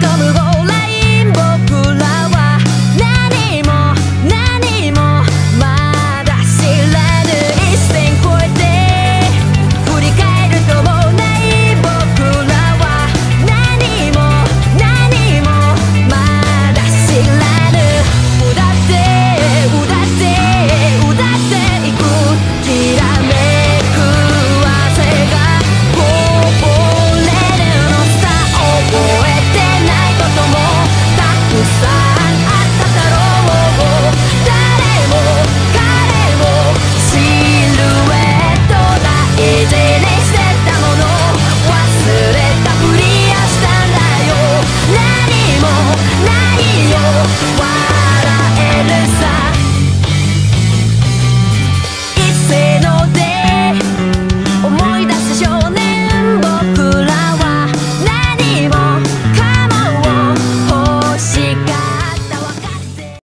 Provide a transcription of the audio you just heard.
Come. a easy